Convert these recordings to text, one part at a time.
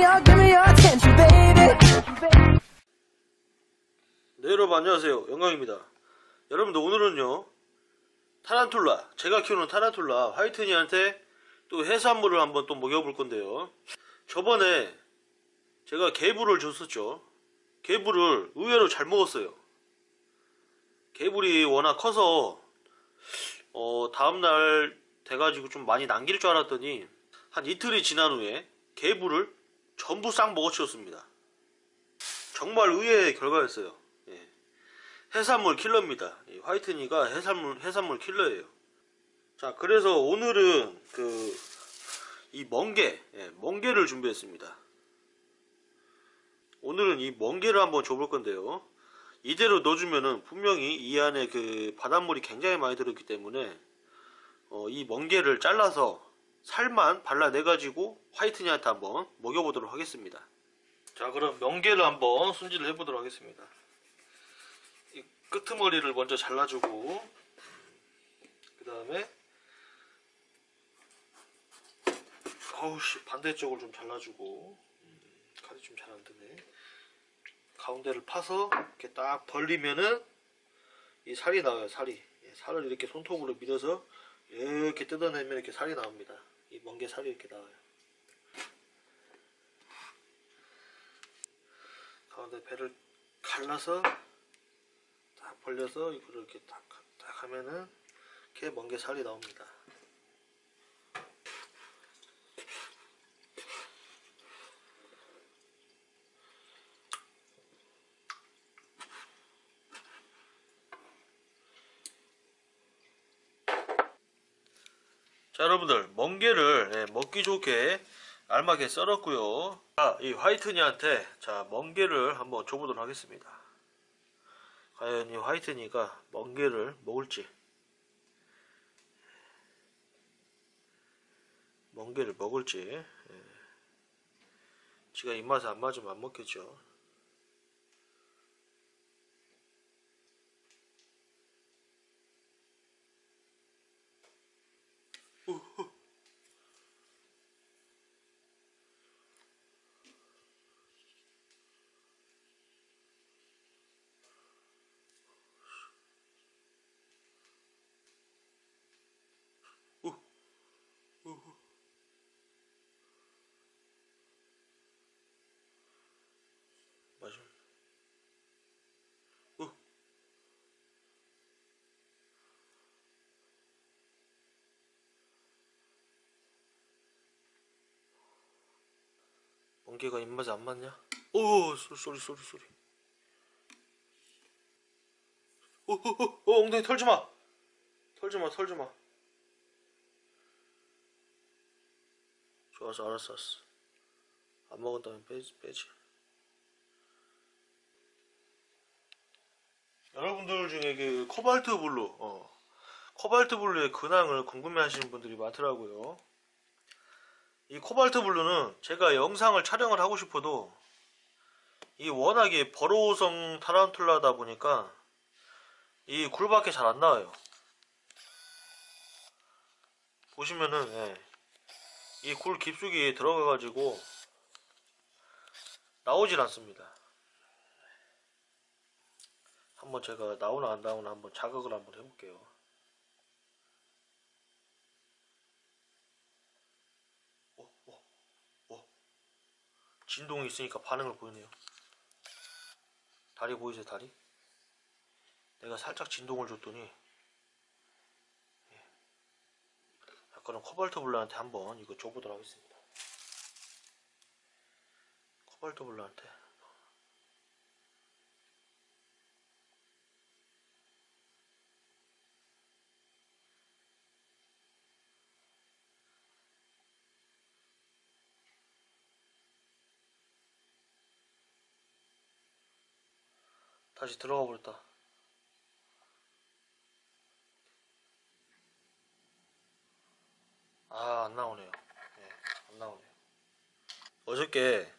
your, give me your attention, baby. 네 여러분 안녕하세요. 영광입니다. 여러분들 오늘은요 타란툴라 제가 키우는 타란툴라 화이트니한테 또 해산물을 한번 또 먹여볼 건데요. 저번에 제가 개불을 줬었죠. 개불을 의외로 잘 먹었어요. 개불이 워낙 커서 어 다음날 돼가지고 좀 많이 남길 줄 알았더니 한 이틀이 지난 후에 개불을 전부 싹 먹어치웠습니다 정말 의외의 결과였어요 예. 해산물 킬러입니다. 이 화이트니가 해산물 해산물 킬러예요. 자, 그래서 오늘은 그 이 멍게, 예, 멍게를 준비했습니다. 오늘은 이 멍게를 한번 줘볼 건데요. 이대로 넣어주면은 분명히 이 안에 그 바닷물이 굉장히 많이 들었기 때문에 어, 이 멍게를 잘라서 살만 발라내가지고 화이트니한테 한번 먹여보도록 하겠습니다. 자, 그럼 멍게를 한번 손질을 해보도록 하겠습니다. 이 끄트머리를 먼저 잘라주고 그 다음에 어우씨 반대쪽을 좀 잘라주고 음, 칼이 좀 잘 안드네 가운데를 파서 이렇게 딱 벌리면은 이 살이 나와요 살이 예, 살을 이렇게 손톱으로 밀어서 이렇게 뜯어내면 이렇게 살이 나옵니다 이 멍게 살이 이렇게 나와요 가운데 배를 갈라서 딱 벌려서 이거를 이렇게 딱, 딱 하면은 이렇게 멍게 살이 나옵니다. 자 여러분들 멍게를 예, 먹기 좋게 알맞게 썰었고요. 자, 이 화이트니한테 자 멍게를 한번 줘보도록 하겠습니다. 과연 이 화이트니가 멍게를 먹을지 멍게를 먹을지 예. 지가 입맛에 안 맞으면 안 먹겠죠. 맞아. 어. 멍게가 입맛에 안 맞냐? 오, 소리 소리 소리. 오, 오, 오, 오, 엉덩이 털지 마. 털지 마, 털지 마. 좋았어, 알았어, 알았어. 안 먹었다면 빼지, 빼지. 여러분들 중에 그 코발트 블루, 어, 코발트 블루의 근황을 궁금해하시는 분들이 많더라고요. 이 코발트 블루는 제가 영상을 촬영을 하고 싶어도 이 워낙에 burrow성 타란툴라다 보니까 이 굴밖에 잘 안 나와요. 보시면은 예, 이굴 깊숙이 들어가가지고 나오질 않습니다. 한번 제가 나오나 안 나오나 한번 자극을 한번 해볼게요. 오, 오, 오. 진동이 있으니까 반응을 보이네요. 다리 보이세요, 다리? 내가 살짝 진동을 줬더니 예. 아까는 코발트 블루한테 한번 이거 줘보도록 하겠습니다. 코발트 블루한테 다시 들어가 버렸다. 아, 안 나오네요. 네, 안 나오네요. 어저께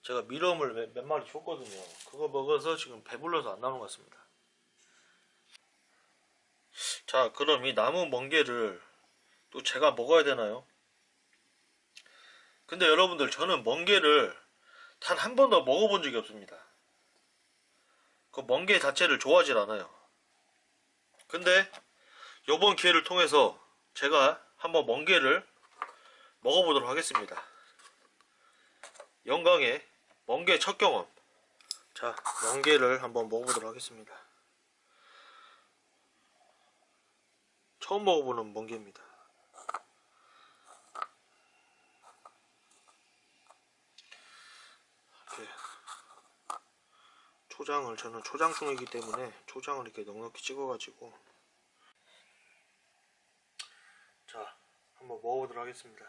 제가 미럼을 몇, 몇 마리 줬거든요. 그거 먹어서 지금 배불러서 안 나오는 것 같습니다. 자, 그럼 이 나무 멍게를 또 제가 먹어야 되나요? 근데 여러분들 저는 멍게를 단 한 번도 먹어본 적이 없습니다. 그 멍게 자체를 좋아하질 않아요. 근데 요번 기회를 통해서 제가 한번 멍게를 먹어보도록 하겠습니다. 영광의 멍게 첫 경험. 자, 멍게를 한번 먹어보도록 하겠습니다. 처음 먹어보는 멍게입니다. 이렇게 초장을 저는 초장충이기 때문에 초장을 이렇게 넉넉히 찍어가지고. 자 한번 먹어보도록 하겠습니다.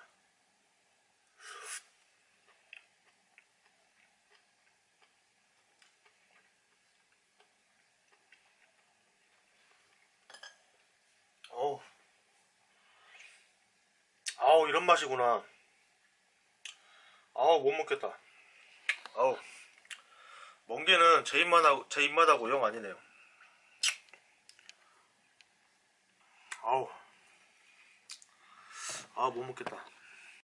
어우. 아우 이런 맛이구나. 아우 못 먹겠다. 아우 멍게는 제 입맛하고 제 입맛하고 영 아니네요. 아우. 아 못 먹겠다